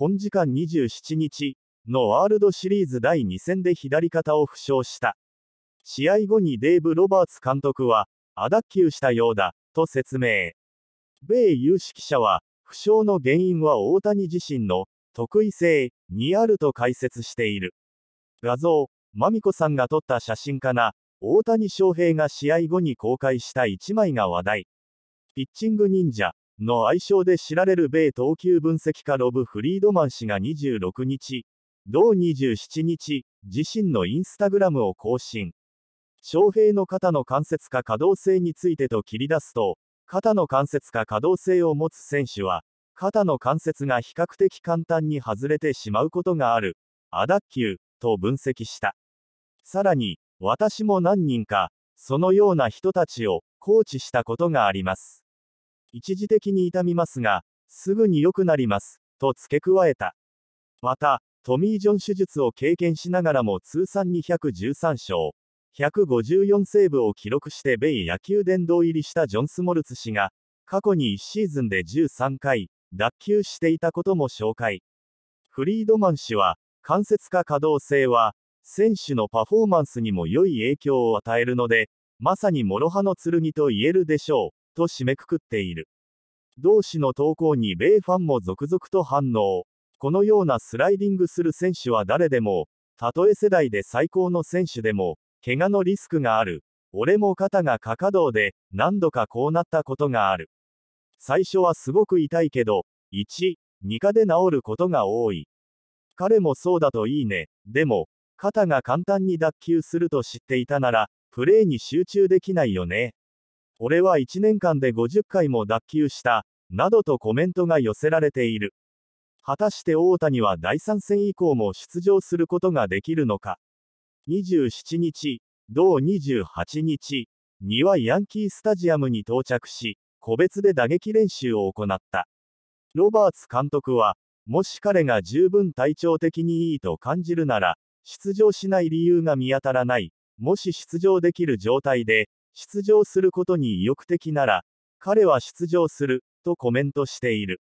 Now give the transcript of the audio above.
本時間27日のワールドシリーズ第2戦で左肩を負傷した。試合後にデーブ・ロバーツ監督は、亜脱臼したようだ、と説明。米有識者は、負傷の原因は大谷自身の得意性にあると解説している。画像、マミコさんが撮った写真かな、大谷翔平が試合後に公開した1枚が話題。ピッチング忍者の愛称で知られる米投球分析家ロブ・フリードマン氏が26日、同27日、自身のインスタグラムを更新。翔平の肩の関節か可動性についてと切り出すと、肩の関節か可動性を持つ選手は、肩の関節が比較的簡単に外れてしまうことがある、亜脱臼、と分析した。さらに、私も何人か、そのような人たちを、コーチしたことがあります。一時的に痛みますが、すぐに良くなります、と付け加えた。また、トミー・ジョン手術を経験しながらも通算213勝、154セーブを記録して米野球殿堂入りしたジョンス・モルツ氏が、過去に1シーズンで13回、脱臼していたことも紹介。フリードマン氏は、関節化可動性は、選手のパフォーマンスにも良い影響を与えるので、まさに諸刃の剣と言えるでしょう、と締めくくっている。同氏の投稿に米ファンも続々と反応。このようなスライディングする選手は誰でも、たとえ世代で最高の選手でも、怪我のリスクがある。俺も肩が過稼働で、何度かこうなったことがある。最初はすごく痛いけど、1、2日で治ることが多い。彼もそうだといいね。でも、肩が簡単に脱臼すると知っていたなら、プレーに集中できないよね。俺は1年間で50回も脱臼した、などとコメントが寄せられている。果たして大谷は第3戦以降も出場することができるのか。27日、同28日にはヤンキースタジアムに到着し、個別で打撃練習を行った。ロバーツ監督は、もし彼が十分体調的にいいと感じるなら、出場しない理由が見当たらない。もし出場できる状態で、出場することに意欲的なら、彼は出場する、とコメントしている。